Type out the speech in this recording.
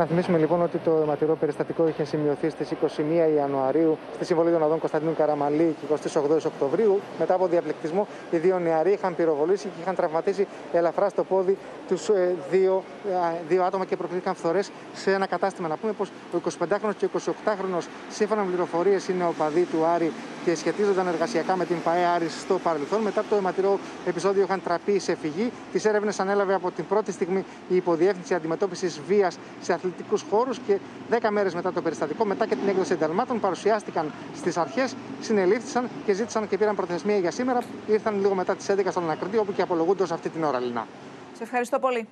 Να θυμίσουμε λοιπόν ότι το αιματηρό περιστατικό είχε σημειωθεί στις 21 Ιανουαρίου στη Συμβολή των Οδών Κωνσταντίνου Καραμαλή και 28 Οκτωβρίου. Μετά από διαπληκτισμό, οι δύο νεαροί είχαν πυροβολήσει και είχαν τραυματίσει ελαφρά στο πόδι τους δύο, δύο άτομα και προκλήθηκαν φθορές σε ένα κατάστημα. Να πούμε πως ο 25χρονο και ο 28χρονο, σύμφωνα με πληροφορίες, είναι οπαδοί του Άρη και σχετίζονταν εργασιακά με την ΠαΕ Άρης στο παρελθόν. Μετά το αιματηρό επεισόδιο είχαν τραπεί σε φυγή. Τις έρευνες ανέλαβε από την πρώτη στιγμή η Υποδιεύθυνση Αντιμετώπισης Βίας σε αθλητικούς χώρους και 10 μέρες μετά το περιστατικό, μετά και την έκδοση ενταλμάτων, παρουσιάστηκαν στις αρχές, συνελήφθησαν και ζήτησαν και πήραν προθεσμία για σήμερα. Ήρθαν λίγο μετά τις 11 στον ανακριτή, όπου και απολογούνται ως αυτή την ώρα, Λινά. Σε ευχαριστώ πολύ.